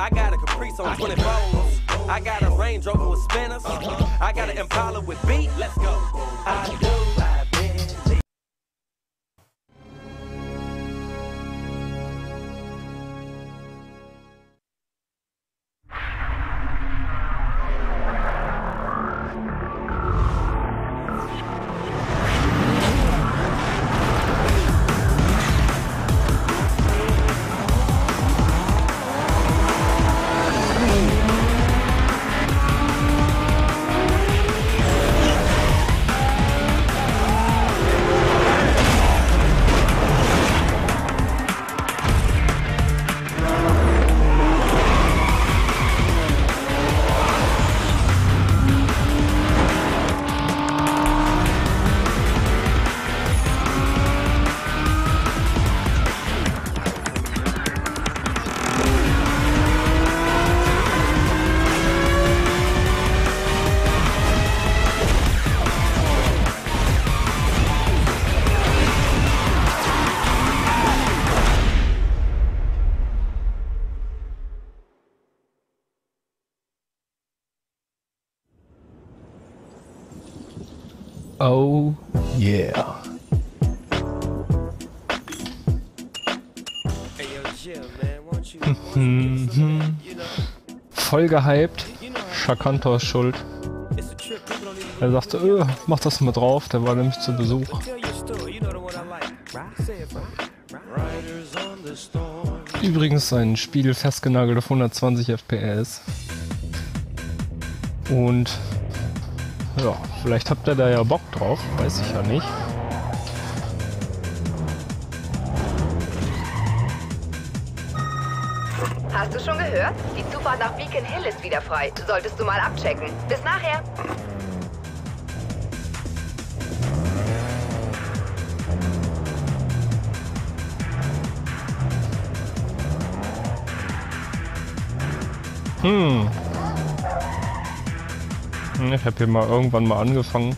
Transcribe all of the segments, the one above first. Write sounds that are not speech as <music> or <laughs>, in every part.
I got a Caprice on 24s. I got a Range Rover with spinners. I got an Impala with beat. Let's go. I do. Voll gehypt. Chakantor ist schuld. Er sagte, öh, mach das mal drauf, der war nämlich zu Besuch. Übrigens sein Spiel festgenagelt auf 120 FPS. Und ja, vielleicht habt ihr da ja Bock drauf, weiß ich ja nicht. Hast du schon gehört? Die Zufahrt nach Beacon Hill ist wieder frei. Solltest du mal abchecken. Bis nachher. Hm. Ich habe hier mal irgendwann mal angefangen.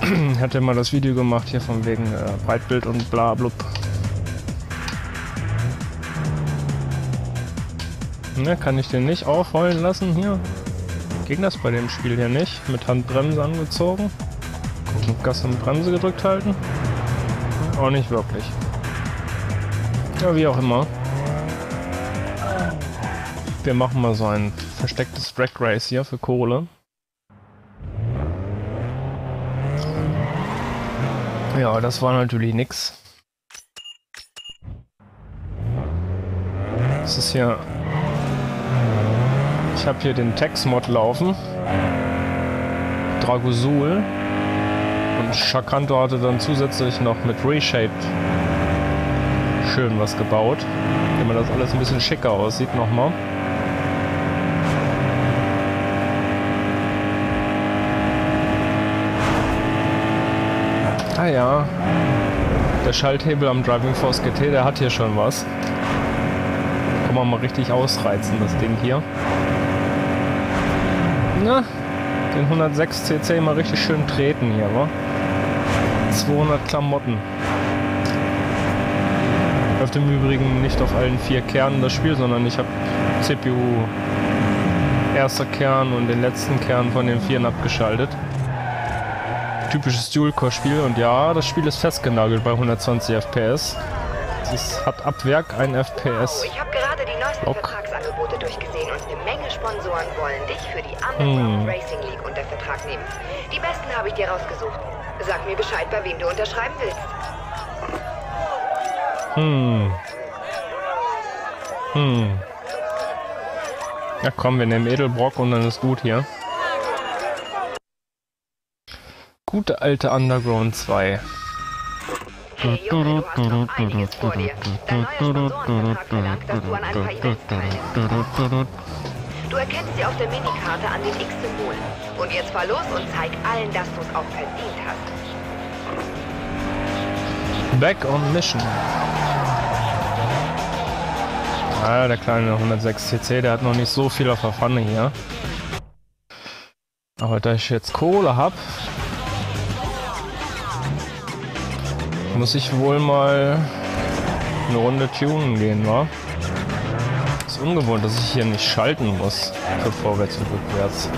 <clears throat> Hatte mal das Video gemacht hier von wegen äh, Breitbild und bla blub. Ne, kann ich den nicht aufheulen lassen hier? Ging das bei dem Spiel hier nicht? Mit Handbremse angezogen? Und Gas und Bremse gedrückt halten? Auch nicht wirklich. Ja, wie auch immer. Wir machen mal so ein verstecktes Drag Race hier für Kohle. Ja, das war natürlich nix. Das ist hier... Ich habe hier den Tex-Mod laufen. Dragosul. Und Shakanto hatte dann zusätzlich noch mit Reshaped schön was gebaut. Man das alles ein bisschen schicker aussieht nochmal. Ah ja. Der Schalthebel am Driving Force GT, der hat hier schon was. Kann man mal richtig ausreizen, das Ding hier. Na, den 106 cc mal richtig schön treten hier, wa? 200 Klamotten. Läuft im Übrigen nicht auf allen vier Kernen das Spiel, sondern ich habe CPU erster Kern und den letzten Kern von den vieren abgeschaltet. Typisches Dual-Core-Spiel und ja, das Spiel ist festgenagelt bei 120 FPS. Es hat ab Werk ein FPS. Oh, ich habe gerade die. Vertragsangebote durchgesehen und eine Menge Sponsoren wollen dich für die Hm. Underground Racing League unter Vertrag nehmen. Die besten habe ich dir rausgesucht. Sag mir Bescheid, bei wem du unterschreiben willst. Hm. Hm. Ja komm, wir nehmen Edelbrock und dann ist gut hier. Gute alte Underground 2. Du erkennst sie auf der Minikarte an den X-Symbolen. Und jetzt fahr los und zeig allen, dass du es auch verdient hast. Back on Mission. Ah, der kleine 106 cc, der hat noch nicht so viel auf der Pfanne hier. Aber da ich jetzt Kohle hab, muss ich wohl mal eine Runde tunen gehen, wa? ungewohnt, dass ich hier nicht schalten muss für vorwärts und rückwärts.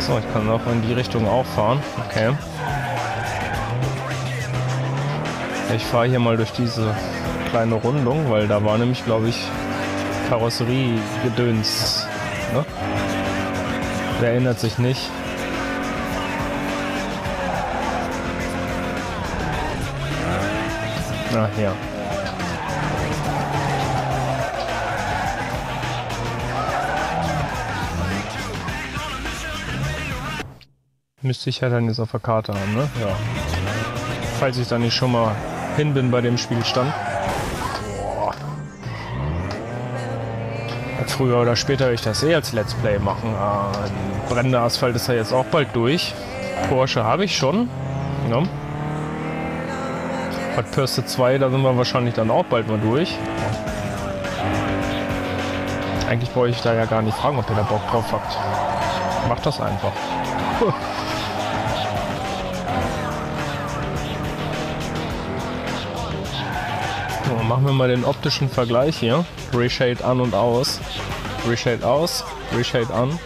So, ich kann auch in die Richtung auch fahren. Okay. Ich fahre hier mal durch diese kleine Rundung, weil da war nämlich, glaube ich, Karosseriegedöns. Ne? Wer erinnert sich nicht? Ach ja. Müsste ich ja dann jetzt auf der Karte haben, ne? Ja. Falls ich da nicht schon mal hin bin bei dem Spielstand. Boah. Früher oder später werde ich das eh als Let's Play machen. Ah, brennender Asphalt ist ja jetzt auch bald durch. Porsche habe ich schon. Ja. Bad Pürste 2, da sind wir wahrscheinlich dann auch bald mal durch. Eigentlich brauche ich da ja gar nicht fragen, ob ihr da Bock drauf habt. Macht das einfach. <laughs> So, machen wir mal den optischen Vergleich hier. Reshade an und aus. Reshade aus, Reshade an.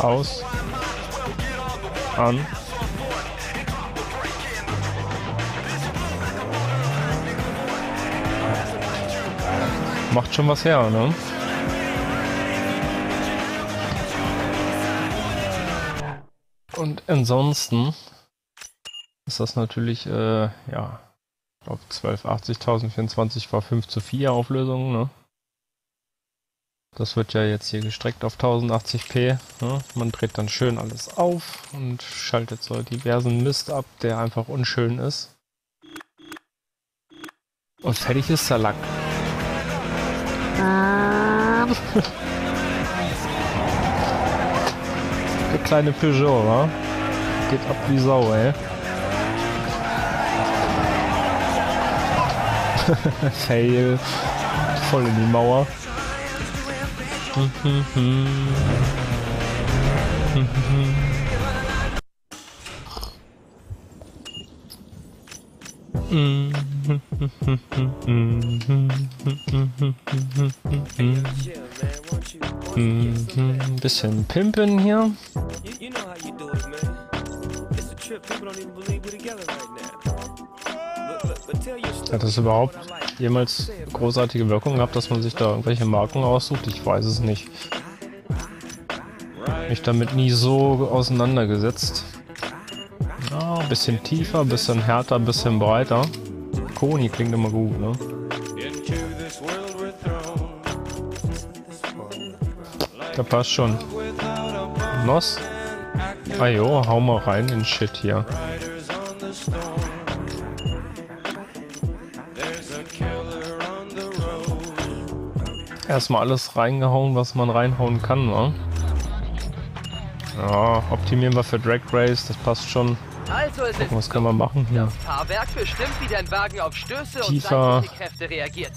Aus. An. Macht schon was her, ne? Und ansonsten ist das natürlich, äh, ja, ich glaube 1280 1024 war 5 zu 4 Auflösung, ne? Das wird ja jetzt hier gestreckt auf 1080p. Ne? Man dreht dann schön alles auf und schaltet so diversen Mist ab, der einfach unschön ist. Und fertig ist der Lack. <laughs> der kleine Peugeot, wa? Geht ab wie Sau, ey. <laughs> Fail. Voll in die Mauer. Ein bisschen pimpen hier. Hat das überhaupt jemals großartige Wirkung gehabt, dass man sich da irgendwelche Marken aussucht? Ich weiß es nicht. Mich damit nie so auseinandergesetzt. Ja, bisschen tiefer, bisschen härter, bisschen breiter. Koni klingt immer gut, ne? Da passt schon. Nos? Ah hau mal rein in Shit hier. Erstmal alles reingehauen, was man reinhauen kann, wa? Ja, optimieren wir für Drag Race, das passt schon. Also es Gucken, was können wir machen hier? Das Fahrwerk bestimmt, wie dein Wagen auf Stöße Tiefer. und Kräfte reagiert.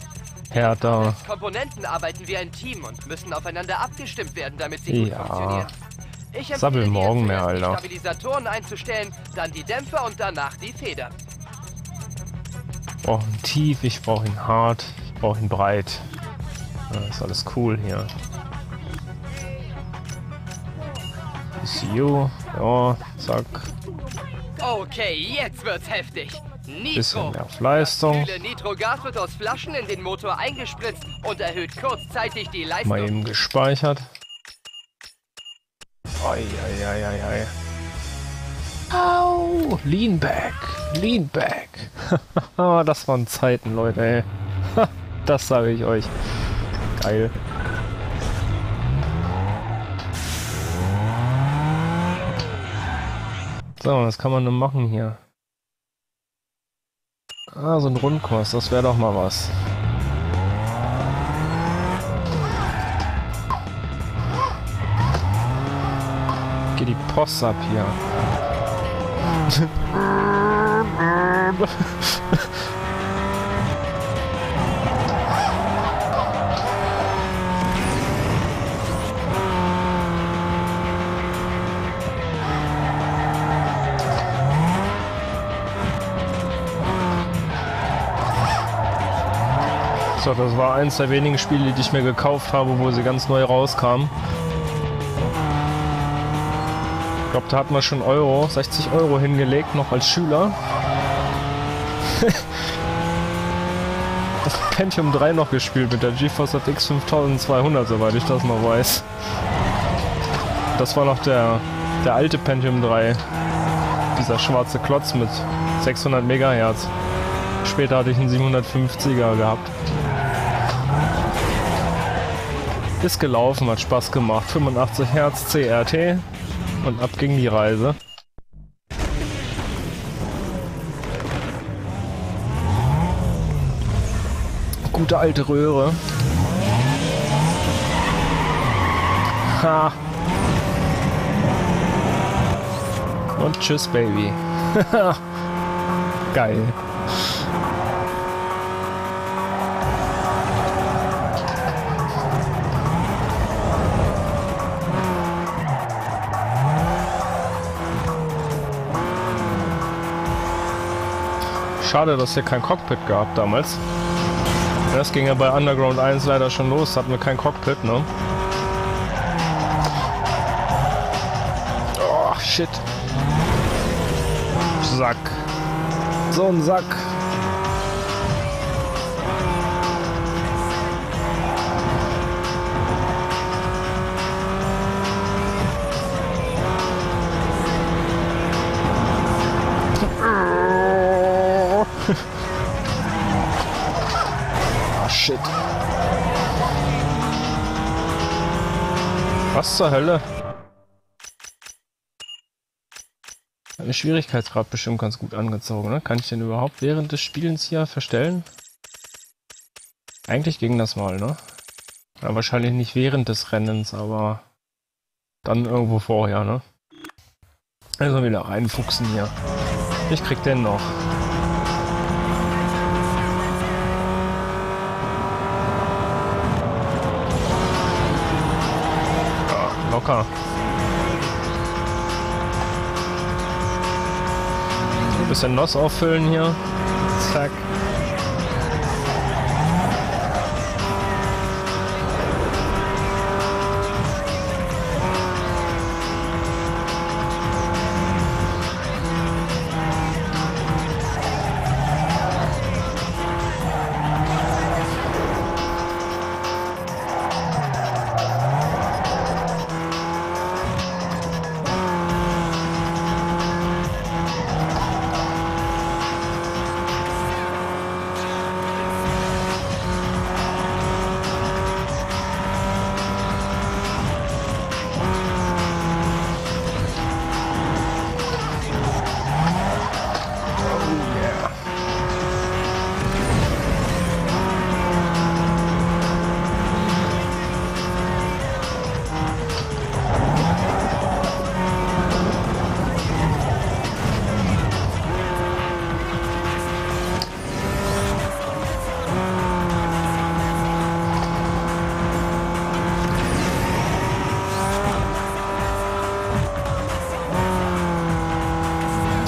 Härter. Als Komponenten arbeiten wir ein Team und müssen aufeinander abgestimmt werden, damit sie gut Ja. funktionieren. Ich empfehle morgen mehr, zuerst die Alter. Stabilisatoren einzustellen, dann die Dämpfer und danach die Federn. Ich brauche ihn tief, ich brauche ihn hart, ich brauche ihn breit. Ja, ist alles cool hier. ECU, ja, zack. Okay, jetzt wird's heftig. Bisschen Nitro. mehr auf Leistung. Kühle Nitrogas wird aus Flaschen in den Motor eingespritzt und erhöht kurzzeitig die Leistung. Mal eben gespeichert. Eieieiei. Au! Lean back! Lean back! <laughs> das waren Zeiten, Leute, ey. <laughs> das sage ich euch. Geil. So, was kann man denn machen hier? Ah, so ein Rundkurs, das wäre doch mal was. Geh die Post ab hier. <laughs> <laughs> So, das war eins der wenigen Spiele, die ich mir gekauft habe, wo sie ganz neu rauskamen. Ich glaube, da hat man schon Euro, 60 Euro hingelegt, noch als Schüler. das <laughs> Pentium 3 noch gespielt mit der GeForce RTX 5200, soweit ich das noch weiß. Das war noch der, der alte Pentium 3. Dieser schwarze Klotz mit 600 Megahertz. Später hatte ich einen 750er gehabt. Ist gelaufen, hat Spaß gemacht. 85 Hertz CRT und ab ging die Reise. Gute alte Röhre. Ha. Und tschüss, Baby. <laughs> Geil. Schade, dass hier kein Cockpit gab damals. Das ging ja bei Underground 1 leider schon los, hatten wir kein Cockpit, ne? Oh, shit. Sack. So ein Sack. Was zur Hölle? Eine Schwierigkeitsgrad bestimmt ganz gut angezogen, ne? Kann ich den überhaupt während des Spielens hier verstellen? Eigentlich ging das mal, ne? Ja, wahrscheinlich nicht während des Rennens, aber dann irgendwo vorher, ne? Also wieder reinfuchsen hier. Ich krieg den noch. Locker. Ein bisschen Noss auffüllen hier. Zack.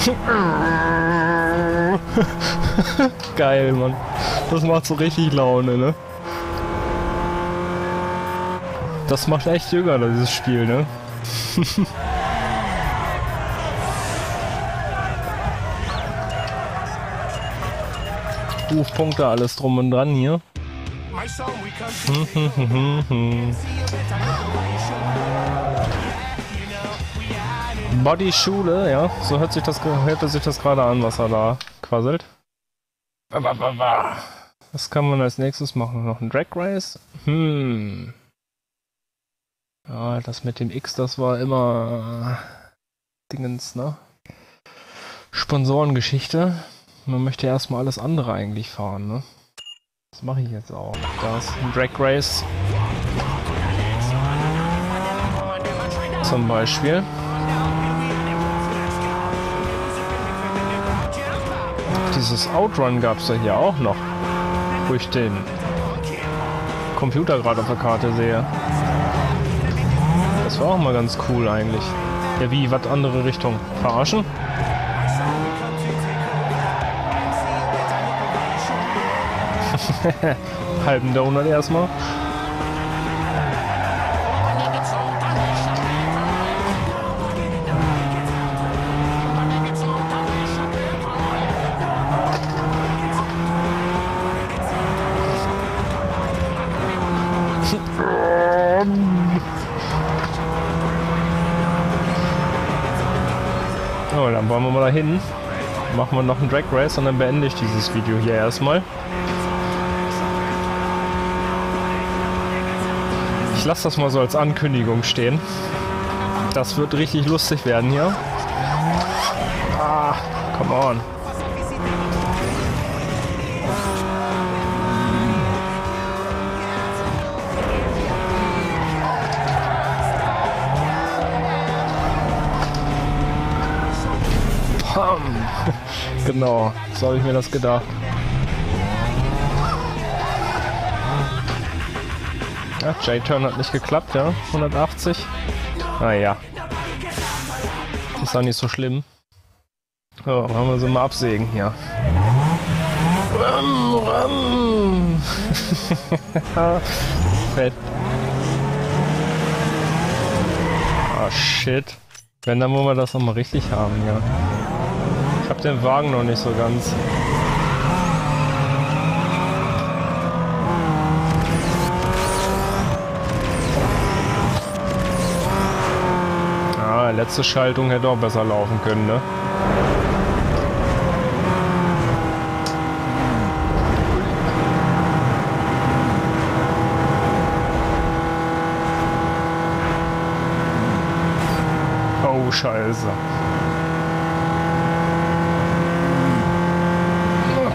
<laughs> Geil, Mann. Das macht so richtig Laune, ne? Das macht echt jünger, dieses Spiel, ne? <laughs> Rufpunkte, alles drum und dran hier. Body Schule, ja, so hört sich das, hört sich das gerade an, was er da quasselt. Was kann man als nächstes machen? Noch ein Drag Race? Hm. Ja, das mit dem X, das war immer äh, Dingens, ne? Sponsorengeschichte. Man möchte erstmal alles andere eigentlich fahren, ne? Das mache ich jetzt auch. Da ist ein Drag Race. Zum Beispiel. Dieses Outrun gab es ja hier auch noch. Wo ich den Computer gerade auf der Karte sehe. Das war auch mal ganz cool eigentlich. Ja, wie? Was andere Richtung? Verarschen? <laughs> halben Donut erstmal. So, dann wollen wir mal dahin. Machen wir noch einen Drag Race und dann beende ich dieses Video hier erstmal. Ich lasse das mal so als Ankündigung stehen. Das wird richtig lustig werden hier. Ah, come on. Genau, so habe ich mir das gedacht. Ja, J-Turn hat nicht geklappt, ja. 180. Naja. Ist auch nicht so schlimm. So, wollen wir sie mal absägen hier. Ram, ram. <laughs> Fett. Ah, shit. Wenn, dann wollen wir das nochmal richtig haben, ja. Ich hab den Wagen noch nicht so ganz. Ah, letzte Schaltung hätte auch besser laufen können, ne? Oh, scheiße.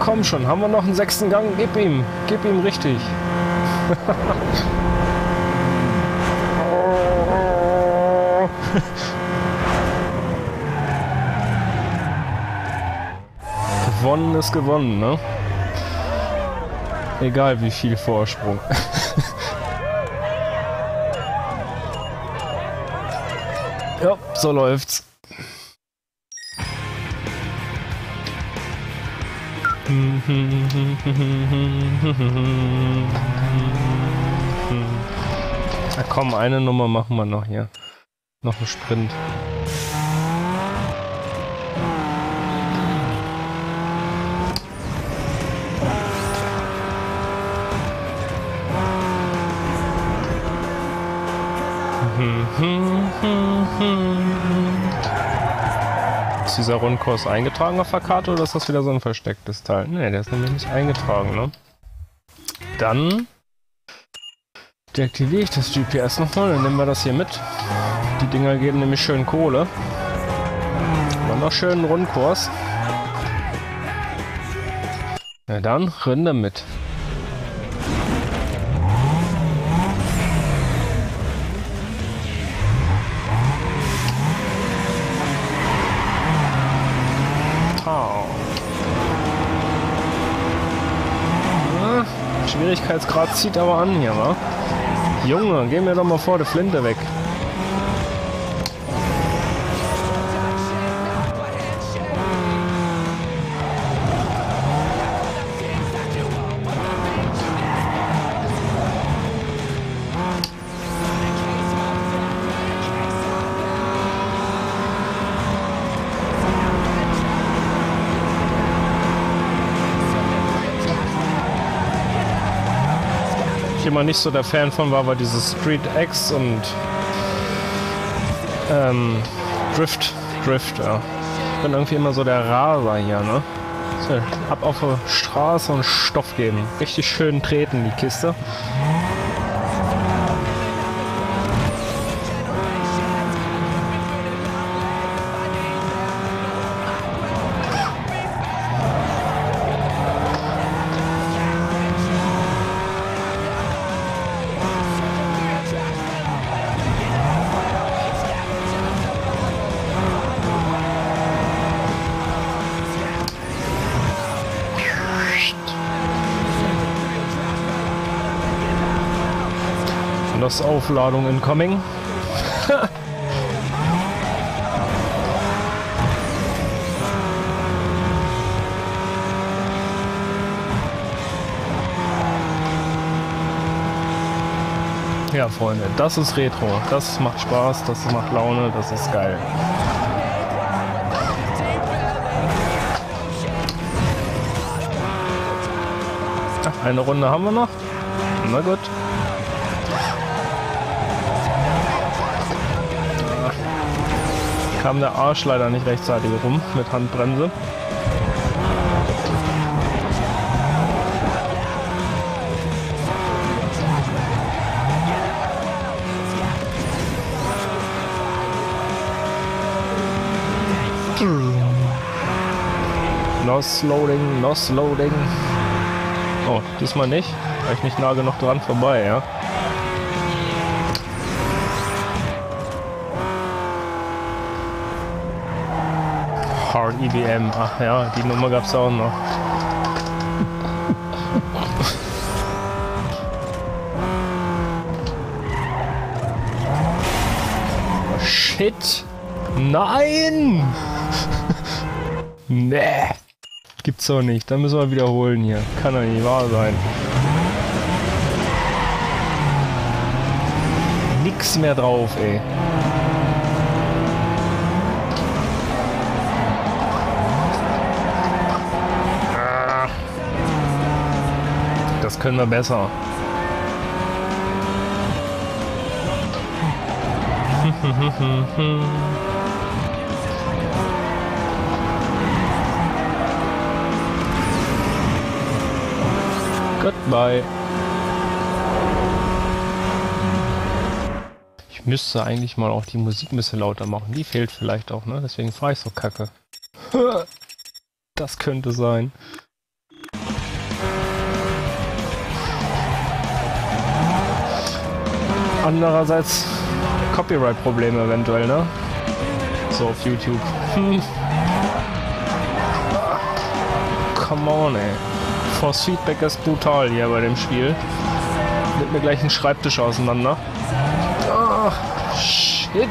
Komm schon, haben wir noch einen sechsten Gang? Gib ihm, gib ihm richtig. <laughs> gewonnen ist gewonnen, ne? Egal wie viel Vorsprung. <laughs> ja, so läuft's. Na komm, eine Nummer machen wir noch hier. Noch ein Sprint. Ist dieser Rundkurs eingetragen auf der Karte oder ist das wieder so ein verstecktes Teil? Ne, der ist nämlich nicht eingetragen, ne? Dann deaktiviere ich das GPS nochmal, dann nehmen wir das hier mit. Die Dinger geben nämlich schön Kohle. Und noch schönen Rundkurs. Na dann, Rinde mit. Tau. Ah, Schwierigkeitsgrad zieht aber an hier, wa? Junge, geh mir doch mal vor der Flinte weg. Immer nicht so der Fan von war, war dieses Street X und ähm, Drift, Drift, ja. Bin irgendwie immer so der Raser hier, ne? So, ab auf der Straße und Stoff geben. Richtig schön treten, die Kiste. Das Aufladung incoming. <laughs> ja, Freunde, das ist Retro. Das macht Spaß, das macht Laune, das ist geil. Eine Runde haben wir noch. Na gut. Kam der Arsch leider nicht rechtzeitig rum mit Handbremse. Nos loading, nos loading. Oh, diesmal nicht. War ich nicht nah genug dran vorbei, ja. Hard EBM. Ach ja, die Nummer gab's auch noch. Shit. Nein! nee. Gibt's doch nicht. Dann müssen wir wiederholen hier. Kann doch nicht wahr sein. Nix mehr drauf, ey. Können wir besser. <laughs> Goodbye. Ich müsste eigentlich mal auch die Musik ein bisschen lauter machen. Die fehlt vielleicht auch, ne? Deswegen fahre ich so kacke. <laughs> Das könnte sein. Andererseits Copyright-Probleme eventuell, ne? So auf YouTube. <laughs> Come on, ey. Force Feedback ist brutal hier bei dem Spiel. Nimmt mir gleich einen Schreibtisch auseinander. Ah, shit.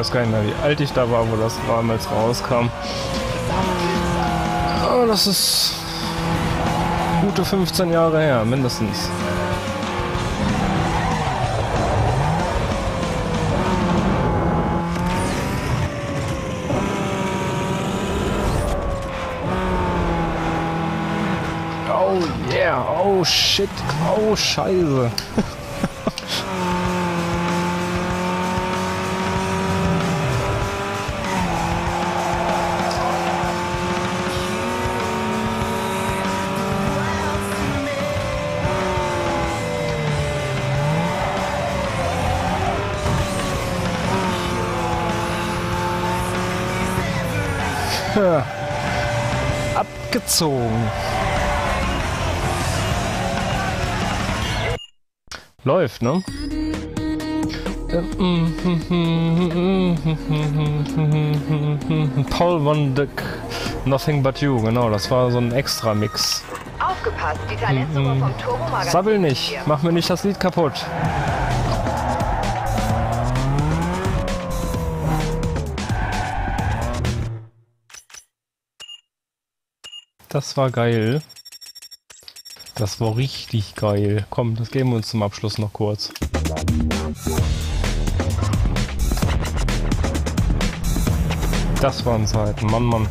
Weiß gar nicht mehr, wie alt ich da war, wo das damals rauskam. Oh, das ist gute 15 Jahre her, mindestens. Oh yeah, oh shit, oh scheiße. Abgezogen. Läuft, ne? Paul von Dyck, Nothing But You, genau, das war so ein Extra-Mix. Aufgepasst, die Talentsuche vom Turbo-Magazin. Sabbel nicht, mach mir nicht das Lied kaputt. Das war geil. Das war richtig geil. Komm, das geben wir uns zum Abschluss noch kurz. Das waren Zeiten, Mann, Mann.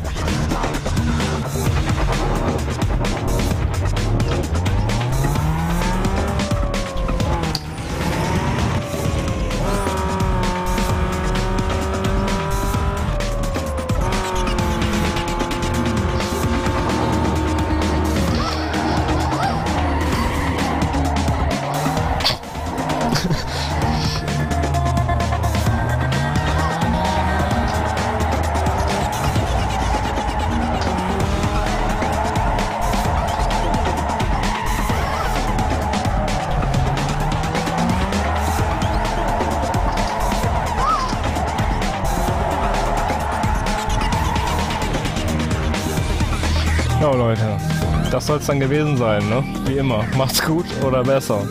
Soll es dann gewesen sein, ne? Wie immer. Macht's gut oder besser.